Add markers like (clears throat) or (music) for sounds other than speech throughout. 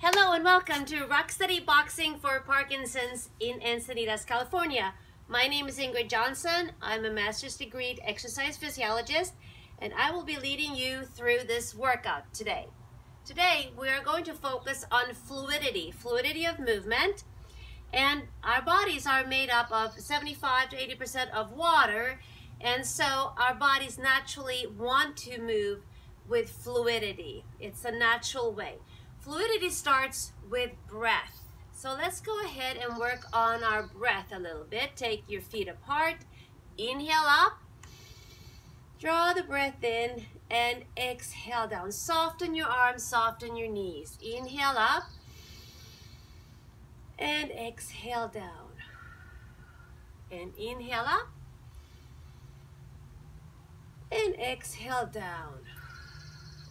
Hello and welcome to Rock Steady Boxing for Parkinson's in Encinitas, California. My name is Ingrid Johnson. I'm a master's degree exercise physiologist and I will be leading you through this workout today. Today we are going to focus on fluidity, fluidity of movement and our bodies are made up of 75 to 80% of water and so our bodies naturally want to move with fluidity. It's a natural way. Fluidity starts with breath. So let's go ahead and work on our breath a little bit. Take your feet apart, inhale up, draw the breath in, and exhale down. Soften your arms, soften your knees. Inhale up, and exhale down. And inhale up, and exhale down.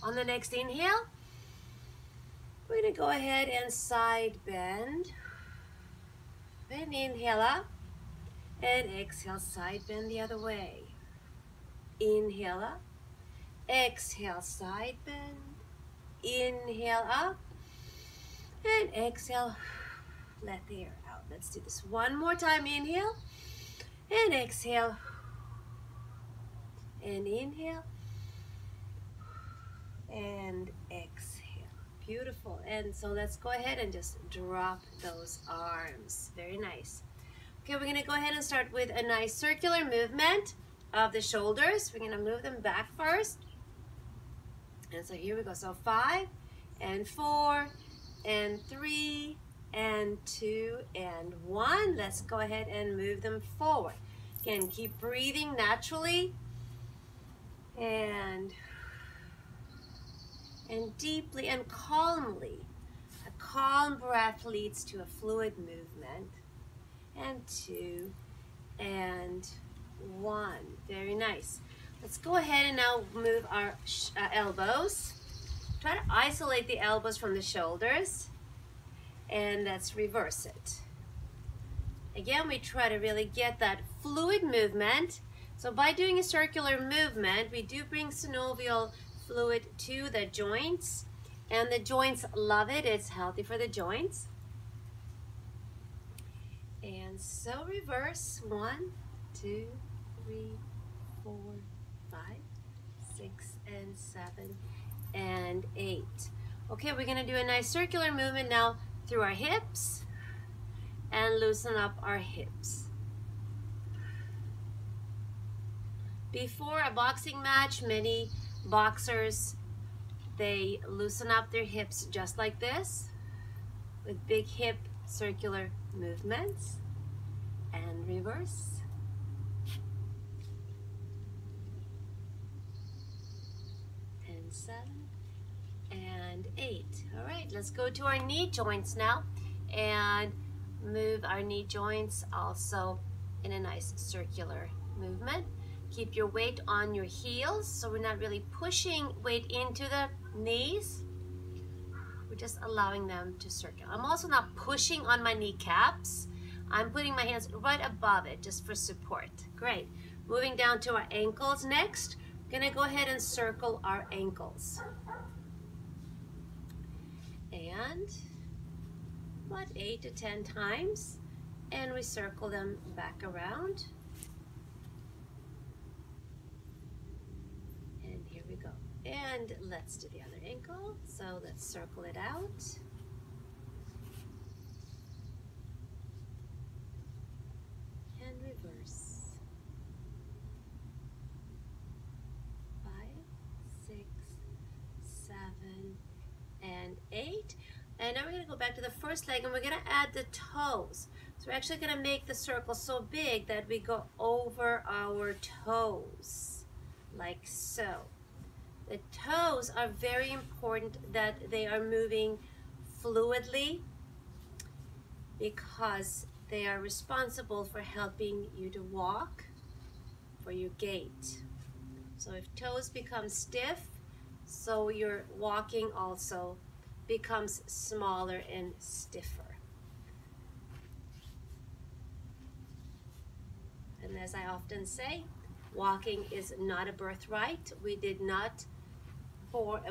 On the next inhale, we're gonna go ahead and side bend. Then inhale up and exhale, side bend the other way. Inhale up, exhale, side bend. Inhale up and exhale, let the air out. Let's do this one more time. Inhale and exhale and inhale and exhale. Beautiful. And so let's go ahead and just drop those arms. Very nice. Okay, we're going to go ahead and start with a nice circular movement of the shoulders. We're going to move them back first. And so here we go. So five and four and three and two and one. Let's go ahead and move them forward. Again, keep breathing naturally. And and deeply and calmly. A calm breath leads to a fluid movement. And two, and one. Very nice. Let's go ahead and now move our uh, elbows. Try to isolate the elbows from the shoulders. And let's reverse it. Again, we try to really get that fluid movement. So by doing a circular movement, we do bring synovial fluid to the joints and the joints love it. It's healthy for the joints. And so reverse, one, two, three, four, five, six, and seven, and eight. Okay, we're gonna do a nice circular movement now through our hips and loosen up our hips. Before a boxing match, many boxers, they loosen up their hips just like this with big hip circular movements and reverse. And seven and eight. All right, let's go to our knee joints now and move our knee joints also in a nice circular movement. Keep your weight on your heels so we're not really pushing weight into the knees. We're just allowing them to circle. I'm also not pushing on my kneecaps. I'm putting my hands right above it just for support. Great. Moving down to our ankles next. We're gonna go ahead and circle our ankles. And about eight to 10 times. And we circle them back around. And let's do the other ankle. So let's circle it out. And reverse. Five, six, seven, and eight. And now we're going to go back to the first leg and we're going to add the toes. So we're actually going to make the circle so big that we go over our toes, like so. The toes are very important that they are moving fluidly because they are responsible for helping you to walk, for your gait. So if toes become stiff, so your walking also becomes smaller and stiffer. And as I often say, walking is not a birthright. We did not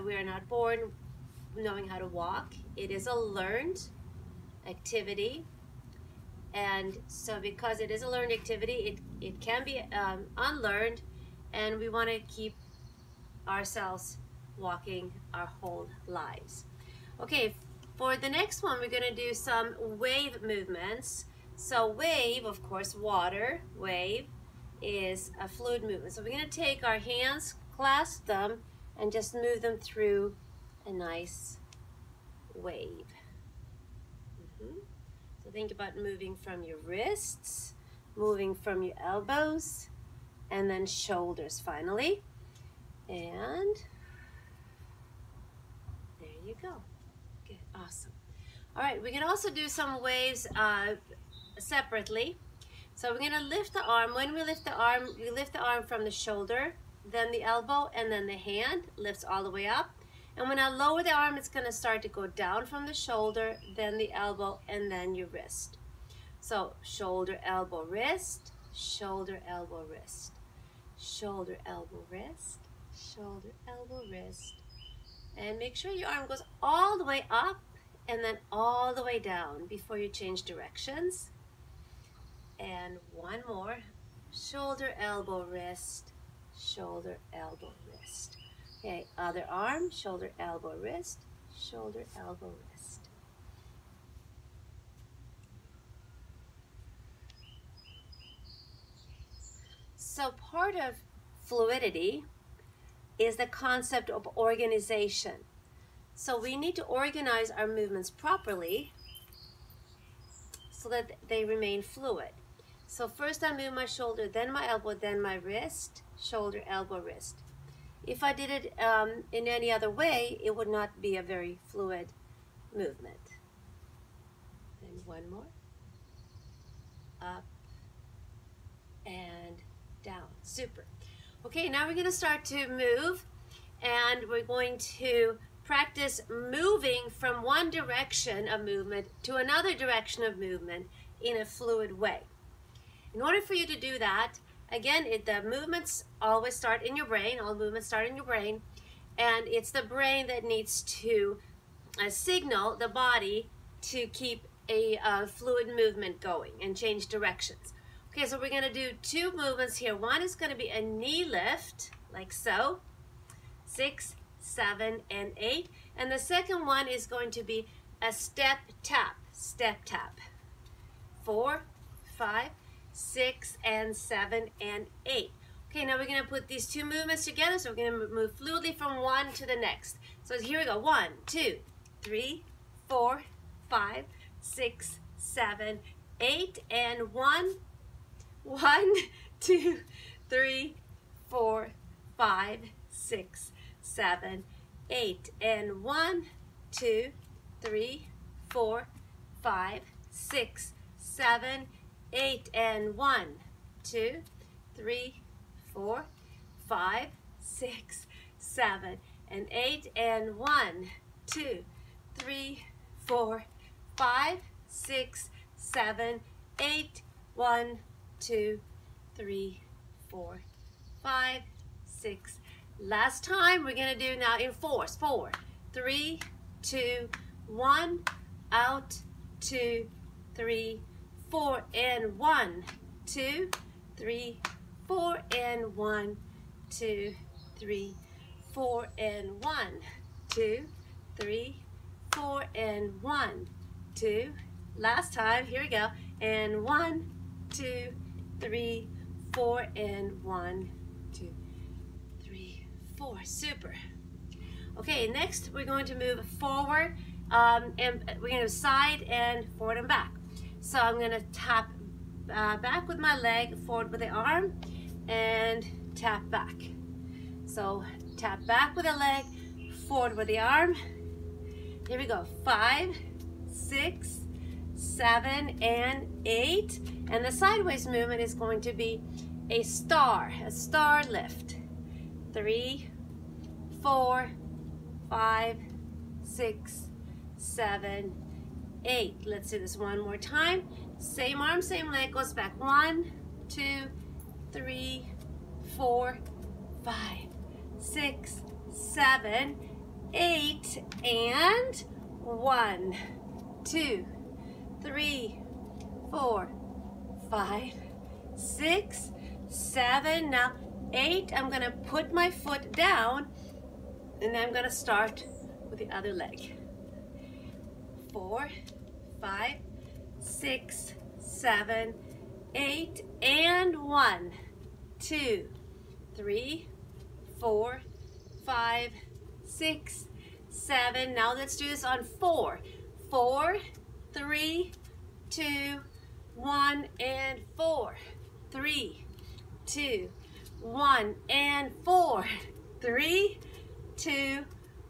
we are not born knowing how to walk. It is a learned activity. And so because it is a learned activity, it, it can be um, unlearned and we want to keep ourselves walking our whole lives. Okay, for the next one, we're going to do some wave movements. So wave, of course, water, wave is a fluid movement. So we're going to take our hands, clasp them, and just move them through a nice wave. Mm -hmm. So think about moving from your wrists, moving from your elbows, and then shoulders finally. And there you go. Good, awesome. All right, we can also do some waves uh, separately. So we're gonna lift the arm. When we lift the arm, we lift the arm from the shoulder, then the elbow, and then the hand lifts all the way up. And when I lower the arm, it's gonna start to go down from the shoulder, then the elbow, and then your wrist. So shoulder, elbow, wrist, shoulder, elbow, wrist, shoulder, elbow, wrist, shoulder, elbow, wrist. And make sure your arm goes all the way up and then all the way down before you change directions. And one more, shoulder, elbow, wrist, shoulder, elbow, wrist. Okay, other arm, shoulder, elbow, wrist, shoulder, elbow, wrist. So part of fluidity is the concept of organization. So we need to organize our movements properly so that they remain fluid. So first I move my shoulder, then my elbow, then my wrist, shoulder, elbow, wrist. If I did it um, in any other way, it would not be a very fluid movement. And one more. Up and down. Super. Okay, now we're going to start to move and we're going to practice moving from one direction of movement to another direction of movement in a fluid way. In order for you to do that, again, it, the movements always start in your brain, all movements start in your brain, and it's the brain that needs to uh, signal the body to keep a uh, fluid movement going and change directions. Okay, so we're gonna do two movements here. One is gonna be a knee lift, like so, six, seven, and eight. And the second one is going to be a step tap, step tap. Four, five, six, and seven, and eight. Okay, now we're gonna put these two movements together, so we're gonna move fluidly from one to the next. So here we go, one, two, three, four, five, six, seven, eight, and one, one, (laughs) two, three, four, five, six, seven, eight. And one, two, three, four, five, six, seven, eight. And one, two, three, four, five, six, seven, and eight. And one, two, three, four, five, six, seven, eight. One, two, three, four, five, six. Last time we're gonna do now in fours. Four, three, two, one, out, two, three, four, and one, two, three, four, and one, two, three, four, and one, two, three, four, and one, two. Last time, here we go. And one, two, three, four, and one, two, three, four. Super. Okay, next we're going to move forward um, and we're going to side and forward and back. So I'm going to tap uh, back with my leg, forward with the arm, and tap back. So tap back with the leg, forward with the arm. Here we go. Five, six, seven, and eight. And the sideways movement is going to be a star, a star lift. Three, four, five, six, seven, eight. Let's do this one more time. Same arm, same leg, goes back. One, two, three, four, five, six, seven, eight, and one, two, three, four, five, six, seven, now eight. I'm gonna put my foot down and I'm gonna start with the other leg. Four, five, six, seven, eight, and one, two, three, four, five, six, seven. Now let's do this on four. Four, three, two, one, and four. Three, two, one, and four. Three, two,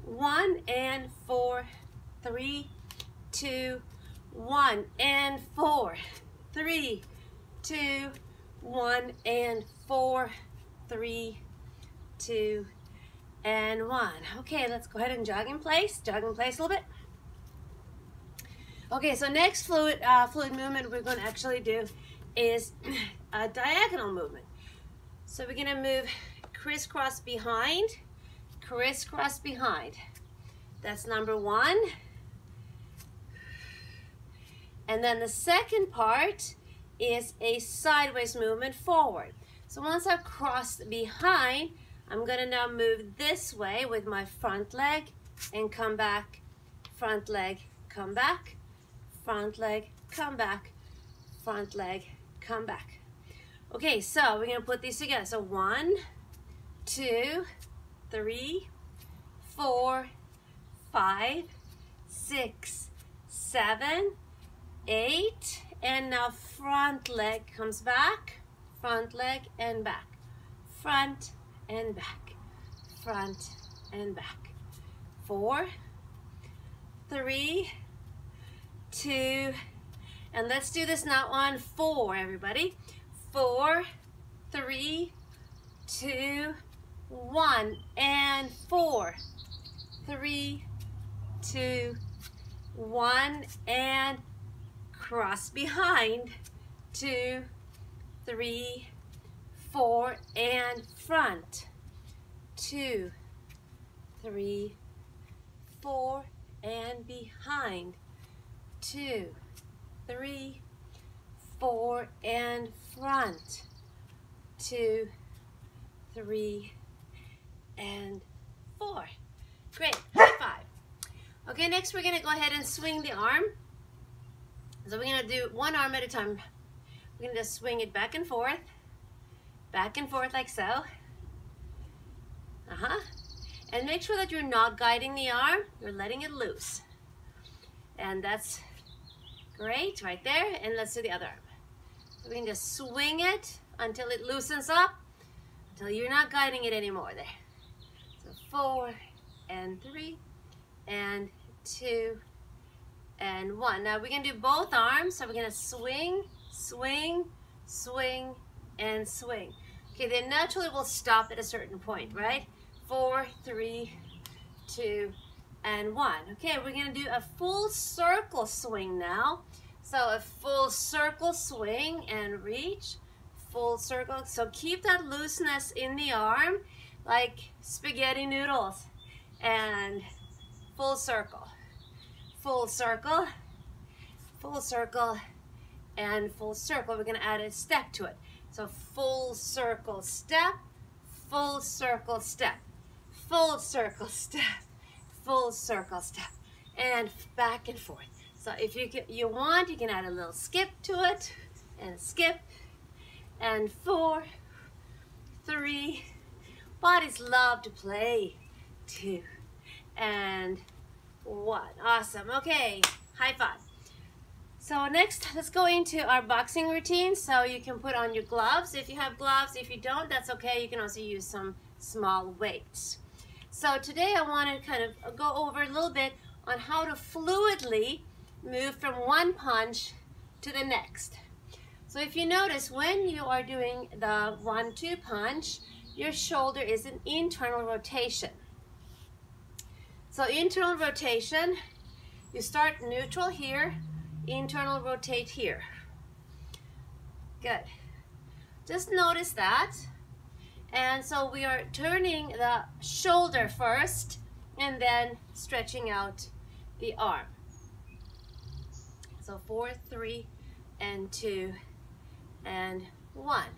one, and four. Three, two, one, and four. Three, two, one, and four, three, two, and one. Okay, let's go ahead and jog in place. Jog in place a little bit. Okay, so next fluid, uh, fluid movement we're going to actually do is (clears throat) a diagonal movement. So we're going to move crisscross behind, crisscross behind. That's number one. And then the second part is a sideways movement forward. So once I've crossed behind, I'm gonna now move this way with my front leg and come back, front leg, come back, front leg, come back, front leg, come back. Okay, so we're gonna put these together. So one, two, three, four, five, six, seven, eight, and now front leg comes back, front leg and back, front and back, front and back. Four, three, two, and let's do this now on four, everybody. Four, three, two, one, and four, three, two, one, and cross behind, two, three, four, and front, two, three, four, and behind, two, three, four, and front, two, three, and four. Great, high five. Okay, next we're gonna go ahead and swing the arm. So we're gonna do one arm at a time. We're gonna just swing it back and forth, back and forth like so. Uh-huh. And make sure that you're not guiding the arm, you're letting it loose. And that's great, right there. And let's do the other arm. So we can just swing it until it loosens up, until you're not guiding it anymore there. So four and three and two and one. Now we're gonna do both arms. So we're gonna swing, swing, swing, and swing. Okay, then naturally we'll stop at a certain point, right? Four, three, two, and one. Okay, we're gonna do a full circle swing now. So a full circle swing and reach, full circle. So keep that looseness in the arm like spaghetti noodles and full circle full circle, full circle, and full circle. We're gonna add a step to it. So full circle step, full circle step, full circle (laughs) step, full circle step, and back and forth. So if you, can, you want, you can add a little skip to it, and skip, and four, three, bodies love to play, two, and one. Awesome. Okay, high five. So next, let's go into our boxing routine. So you can put on your gloves if you have gloves. If you don't, that's okay. You can also use some small weights. So today I want to kind of go over a little bit on how to fluidly move from one punch to the next. So if you notice, when you are doing the one-two punch, your shoulder is an internal rotation. So internal rotation, you start neutral here, internal rotate here. Good. Just notice that. And so we are turning the shoulder first, and then stretching out the arm. So four, three, and two, and one.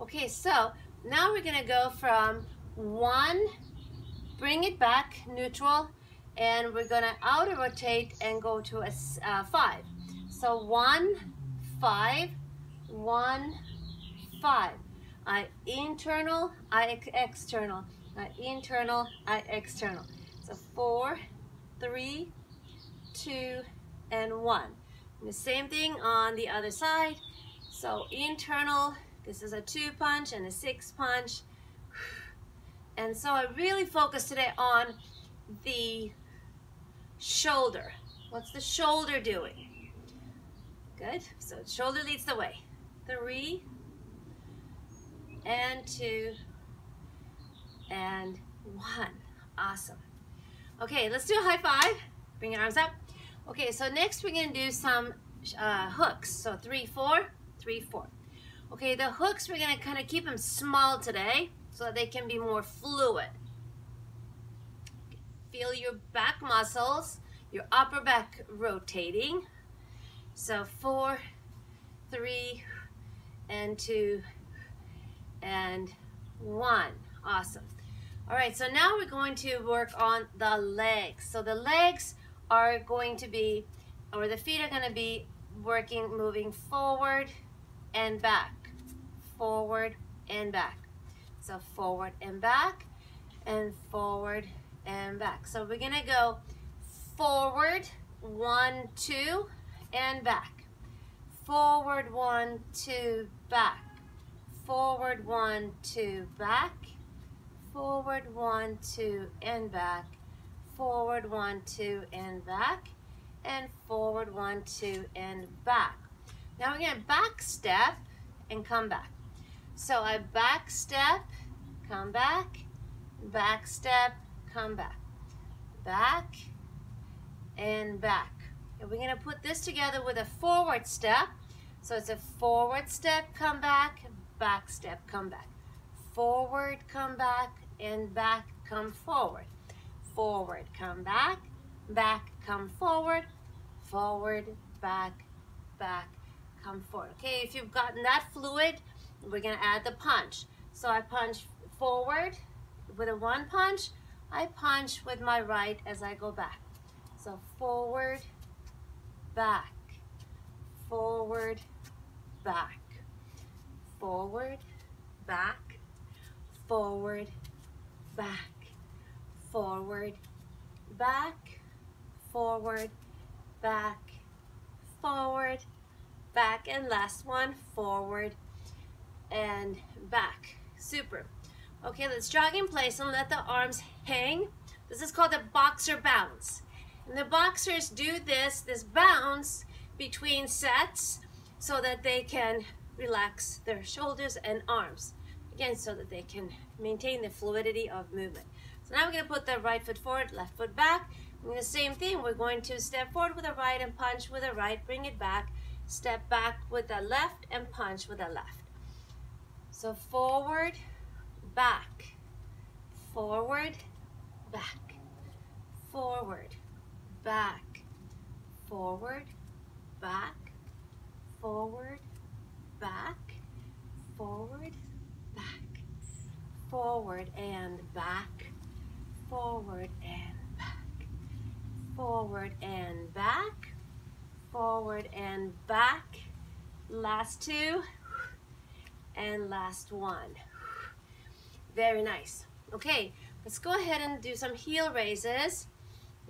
Okay, so now we're gonna go from one, bring it back, neutral, and we're gonna outer rotate and go to a uh, five. So one, five, one, five. I internal, I external, I internal, I external. So four, three, two, and one. And the same thing on the other side. So internal, this is a two punch and a six punch. And so I really focus today on the shoulder. What's the shoulder doing? Good. So shoulder leads the way. Three and two and one. Awesome. Okay, let's do a high five. Bring your arms up. Okay, so next we're gonna do some uh, hooks. So three, four, three, four. Okay, the hooks, we're gonna kind of keep them small today so that they can be more fluid. Feel your back muscles, your upper back rotating. So four, three, and two, and one. Awesome. All right, so now we're going to work on the legs. So the legs are going to be, or the feet are going to be working, moving forward and back, forward and back. So forward and back, and forward and back. So we're to go forward, one, two, and back. Forward, one, two, back. Forward, one, two, back. Forward, one, two, and back. Forward, one, two, and back. And forward, one, two, and back. Now we're to back step and come back. So I back step, come back, back step, come back. Back and back. And we're to put this together with a forward step. So it's a forward step, come back, back step, come back. Forward, come back, and back, come forward. Forward, come back, back, come forward, forward, back, back, come forward. Okay, if you've gotten that fluid, we're gonna add the punch. So I punch forward with a one punch, I punch with my right as I go back. So forward, back, forward, back, forward, back, forward, back, forward, back, forward, back, forward, back, and last one, forward and back. Super. Okay, let's jog in place and let the arms hang. This is called a boxer bounce. And the boxers do this, this bounce between sets so that they can relax their shoulders and arms. Again, so that they can maintain the fluidity of movement. So now we're going to put the right foot forward, left foot back. And the same thing, we're going to step forward with the right and punch with the right, bring it back, step back with the left and punch with the left. So forward, back, forward, back, forward, back, forward, back, forward, back, forward, back, forward and back, forward and back, forward and back, forward and back. Last two, and last one. Very nice. Okay, let's go ahead and do some heel raises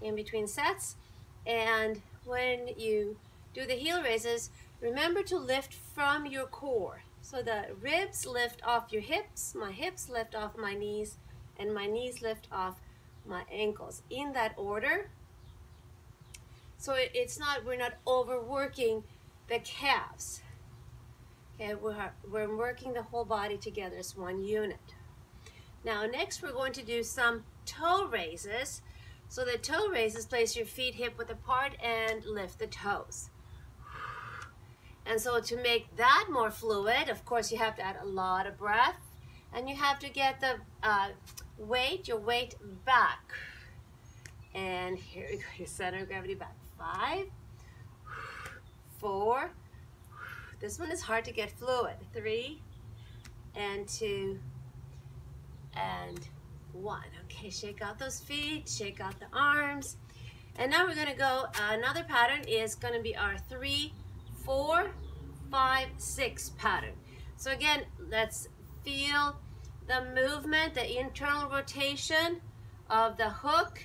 in between sets. And when you do the heel raises, remember to lift from your core. So the ribs lift off your hips, my hips lift off my knees, and my knees lift off my ankles in that order. So it, it's not, we're not overworking the calves. Okay, we're, we're working the whole body together as one unit. Now next we're going to do some toe raises. So the toe raises, place your feet hip width apart and lift the toes. And so to make that more fluid, of course, you have to add a lot of breath and you have to get the uh, weight, your weight back. And here we go, your center of gravity back. Five, four, this one is hard to get fluid. Three, and two, and one. Okay, shake out those feet, shake out the arms. And now we're gonna go, another pattern is gonna be our three, four, five, six pattern. So again, let's feel the movement, the internal rotation of the hook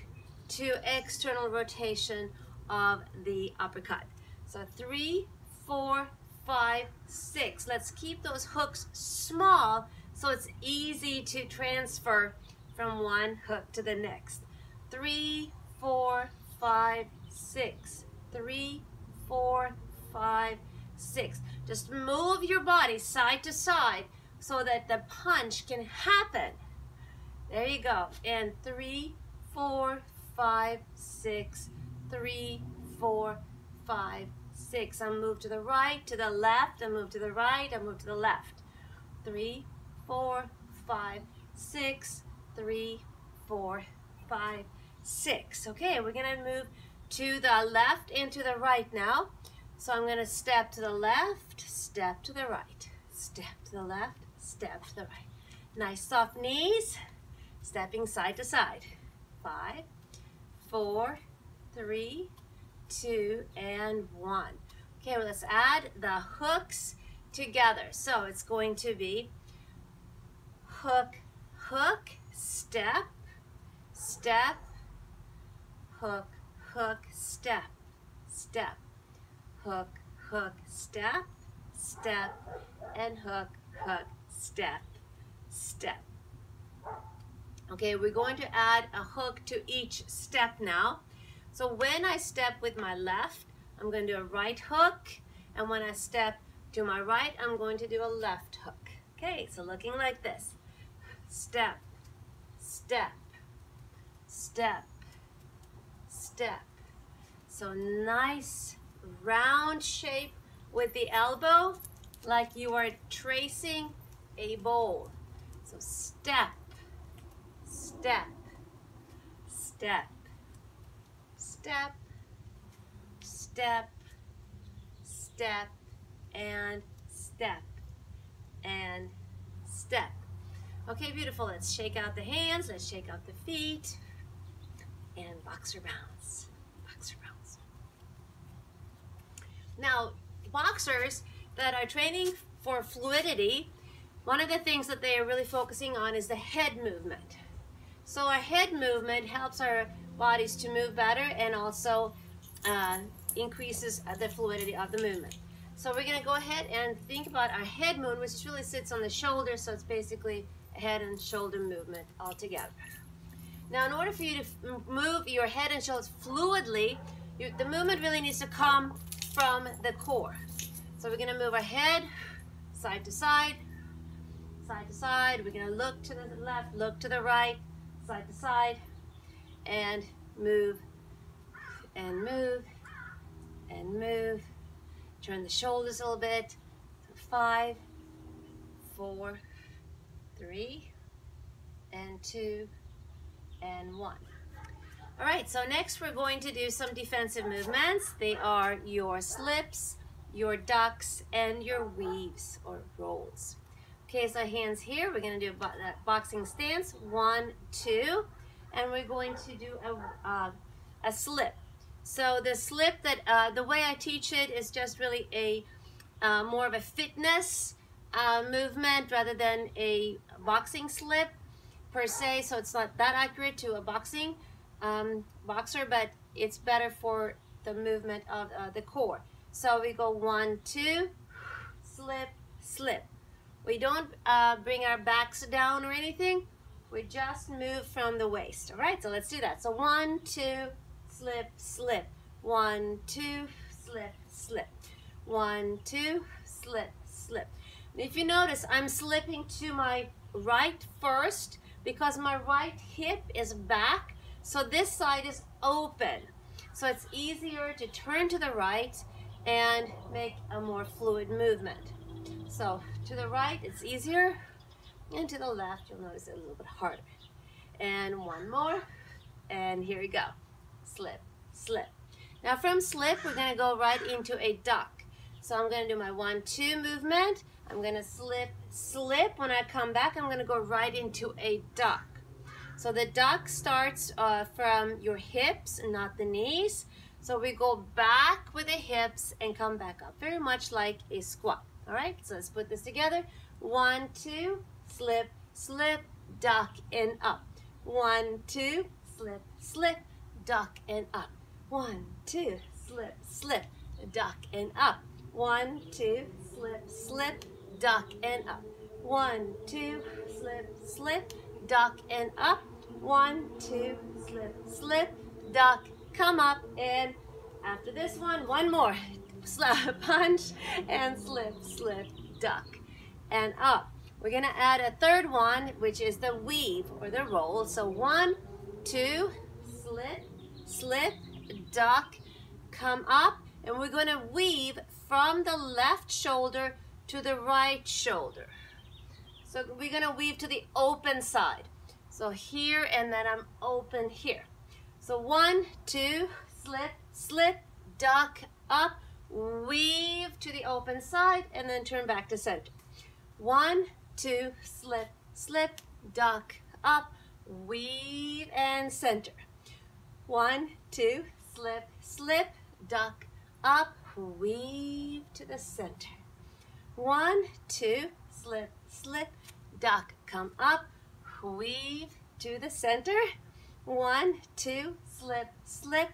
to external rotation of the uppercut. So three, four, five, six. Let's keep those hooks small so it's easy to transfer from one hook to the next. Three, four, five, six. Three, four, five, six. Just move your body side to side so that the punch can happen. There you go. And three, four, five, six, three, four, five, six. I move to the right, to the left, I move to the right, I move to the left. Three, four, five, six, three, four, five, six. Okay, we're gonna move to the left and to the right now. So I'm gonna step to the left, step to the right, step to the left, step to the right. Nice soft knees, stepping side to side. Five, four, three, two, and one. Okay, well, let's add the hooks together. So it's going to be hook, hook, step, step, hook, hook, step, step, hook, hook, step, step, and hook, hook, step, step. Okay, we're going to add a hook to each step now. So when I step with my left, I'm going to do a right hook. And when I step to my right, I'm going to do a left hook. Okay, so looking like this. Step, step, step, step. So nice round shape with the elbow like you are tracing a bowl. So step, step, step, step, step, step, and step, and step. Okay, beautiful. Let's shake out the hands. Let's shake out the feet. And boxer bounce. Boxer bounce. Now, boxers that are training for fluidity, one of the things that they are really focusing on is the head movement. So our head movement helps our bodies to move better and also uh, increases the fluidity of the movement. So we're going to go ahead and think about our head movement, which really sits on the shoulder, so it's basically head and shoulder movement all together. Now, in order for you to move your head and shoulders fluidly, you, the movement really needs to come from the core. So we're going to move our head side to side, side to side. We're going to look to the left, look to the right, side to side, and move, and move, and move. Turn the shoulders a little bit. Five, four, three, and two, and one. All right, so next we're going to do some defensive movements. They are your slips, your ducks, and your weaves or rolls. Okay, so hands here. We're going to do a boxing stance. One, two, and we're going to do a, uh, a slip. So the slip that, uh, the way I teach it is just really a uh, more of a fitness uh, movement rather than a boxing slip per se, so it's not that accurate to a boxing um, boxer, but it's better for the movement of uh, the core. So we go one, two, slip, slip. We don't uh, bring our backs down or anything. We just move from the waist. All right, so let's do that. So one, two, slip, slip. One, two, slip, slip. One, two, slip, slip. If you notice, I'm slipping to my right first because my right hip is back. So this side is open. So it's easier to turn to the right and make a more fluid movement. So to the right, it's easier. And to the left, you'll notice it a little bit harder. And one more. And here we go. slip, slip. Now from slip, we're gonna go right into a duck. So I'm gonna do my one, two movement. I'm gonna slip, slip. When I come back, I'm gonna go right into a duck. So the duck starts uh, from your hips, not the knees. So we go back with the hips and come back up, very much like a squat. All right, so let's put this together. One, two, slip, slip, duck, and up. One, two, slip, slip, duck, and up. One, two, slip, slip, duck, and up. One, two, slip, slip, duck, and up. One, two, slip, slip, duck, and up. One, two, slip, slip, duck, come up, and after this one, one more. Slap, (laughs) punch, and slip, slip, duck, and up. We're gonna add a third one, which is the weave or the roll. So one, two, slip, slip, duck, come up, and we're gonna weave from the left shoulder to the right shoulder. So we're gonna weave to the open side. So here, and then I'm open here. So one, two, slip, slip, duck, up, weave to the open side, and then turn back to center. One, two, slip, slip, duck, up, weave, and center. One, two, slip, slip, duck, up, weave to the center. One, two, slip, slip, duck, come up, weave to the center. One, two, slip, slip,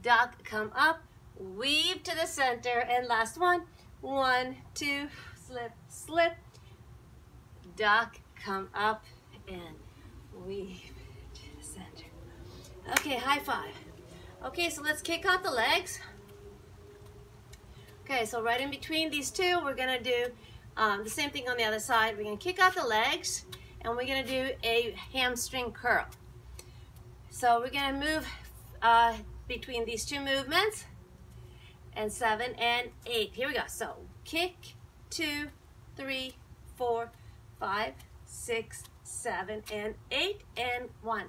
duck, come up, weave to the center. And last one, one, two, slip, slip, duck, come up, and weave to the center. Okay, high five. Okay, so let's kick out the legs. Okay, so right in between these two, we're gonna do um, the same thing on the other side. We're gonna kick out the legs, and we're gonna do a hamstring curl. So we're gonna move uh, between these two movements, and seven and eight. Here we go. So kick, two, three, four, five, six, seven, and eight, and one,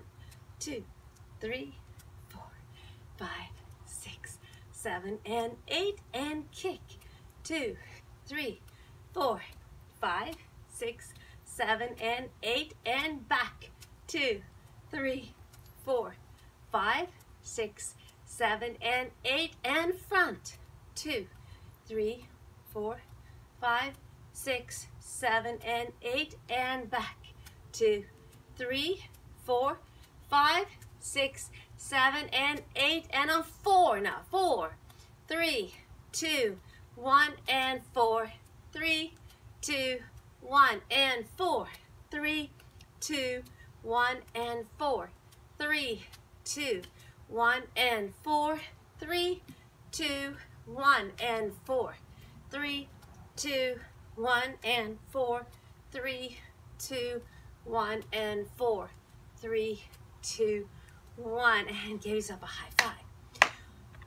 two, three, four, five, six, seven, and eight, and kick, two, three, four, five, six, seven, and eight, and back, two, three, four, five, six, seven, and eight, and front, two, three, four, five, six, seven, and eight, and back. Two, three, four, five, six, seven, and eight, and on four now. Four, three, two, one, and four, three, two, one, and four, three, two, one, and four, three, two, one, and four, three, two, one, and four, three, two, one, and four, three, two, one, and four, three, two, one, and give yourself a high five.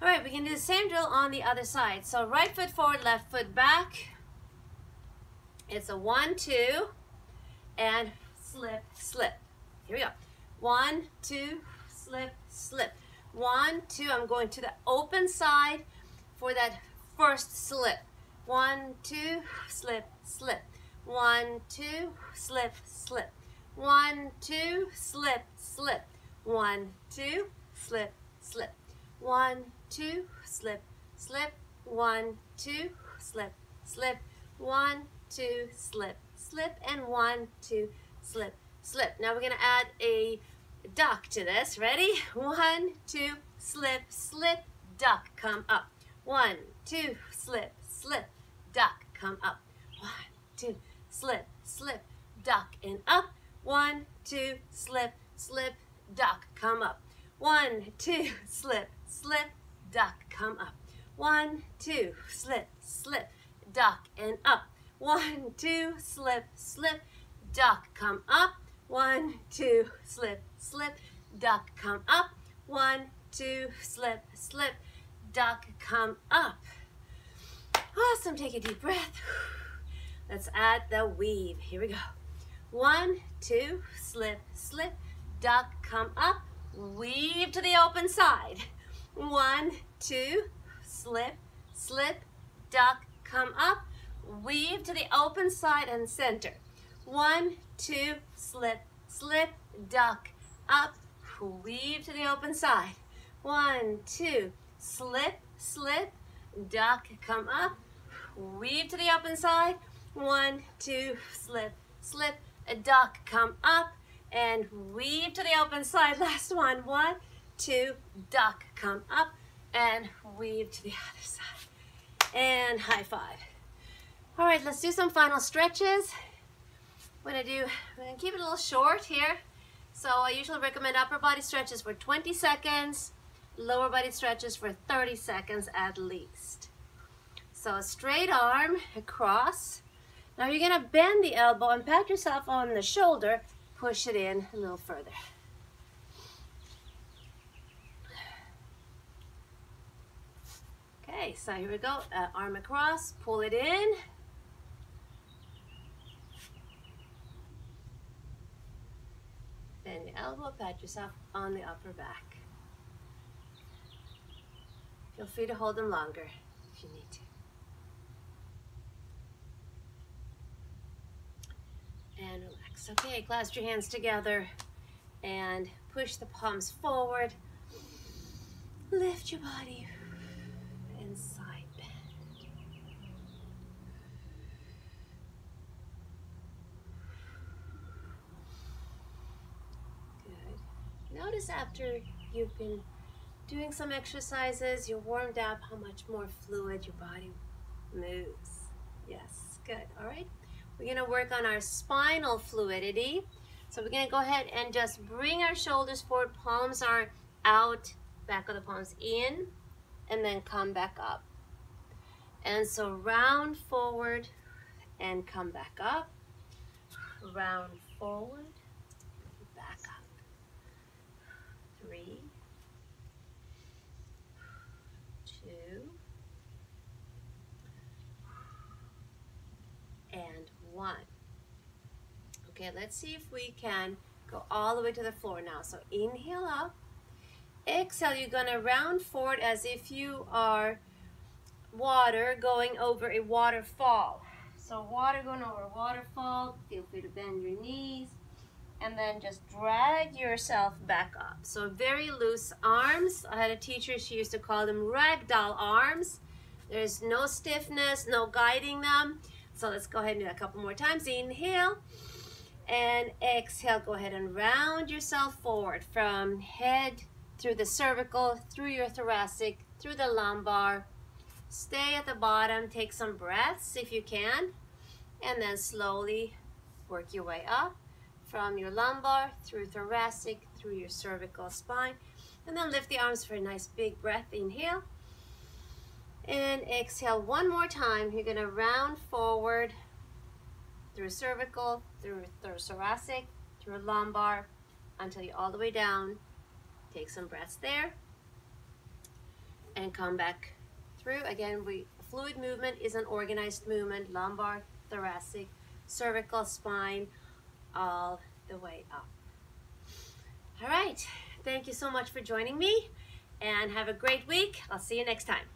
All right, we can do the same drill on the other side. So right foot forward, left foot back. It's a one, two, and slip, slip. Here we go. One, two, slip, slip. One, two, I'm going to the open side for that first slip. One, two, slip, slip. One, two, slip, slip. One, two, slip, slip. One, two, slip, slip. One, two, slip, slip. One, two, slip, slip. One, two, slip, slip. And one, two, slip, slip. Now we're to add a duck to this. Ready? (laughs) One, two, slip, slip, duck, come up. One, two, slip, slip, duck, come up. One, two, slip, slip, duck, and up. One, two, slip, slip, duck, come up. One, two, slip, slip, duck, come up. One, two, slip, slip, duck, and up. One, two, slip, slip, duck, come up. One, two, slip, slip, duck, come up. One, two, slip, slip, duck, come up. Awesome, take a deep breath. Let's add the weave. Here we go. One, two, slip, slip, duck, come up, weave to the open side. One, two, slip, slip, duck, come up, weave to the open side and center. One, two, slip, slip, duck, up, weave to the open side. One, two, slip, slip, duck, come up, weave to the open side. One, two, slip, slip, duck, come up, and weave to the open side. (laughs) Last one, one, two, duck, come up, and weave to the (laughs) other side. And high five. All right, let's do some final stretches. I'm gonna do, I'm gonna keep it a little short here. So I usually recommend upper body stretches for 20 seconds, lower body stretches for 30 seconds at least. So a straight arm across. Now you're gonna bend the elbow and pat yourself on the shoulder, push it in a little further. Okay, so here we go. Uh, arm across, pull it in. Bend the elbow, pat yourself on the upper back. Feel free to hold them longer if you need to. And relax. Okay, clasp your hands together and push the palms forward. Lift your body and side bend. Good. Notice after you've been doing some exercises, you're warmed up, how much more fluid your body moves. Yes, good. All right. We're gonna work on our spinal fluidity. So we're gonna go ahead and just bring our shoulders forward, palms are out, back of the palms in, and then come back up. And so round forward and come back up, round forward, back up. Three, two, Okay, let's see if we can go all the way to the floor now. So inhale up, exhale, you're gonna round forward as if you are water going over a waterfall. So water going over waterfall, feel free to bend your knees and then just drag yourself back up. So very loose arms. I had a teacher, she used to call them ragdoll arms. There's no stiffness, no guiding them. So let's go ahead and do a couple more times. Inhale and exhale. Go ahead and round yourself forward from head through the cervical, through your thoracic, through the lumbar. Stay at the bottom. Take some breaths if you can. And then slowly work your way up from your lumbar, through thoracic, through your cervical spine. And then lift the arms for a nice big breath. Inhale and exhale one more time. You're gonna round forward through cervical, through, through thoracic, through lumbar, until you're all the way down. Take some breaths there and come back through. Again, we fluid movement is an organized movement, lumbar, thoracic, cervical, spine, all the way up. All right, thank you so much for joining me and have a great week. I'll see you next time.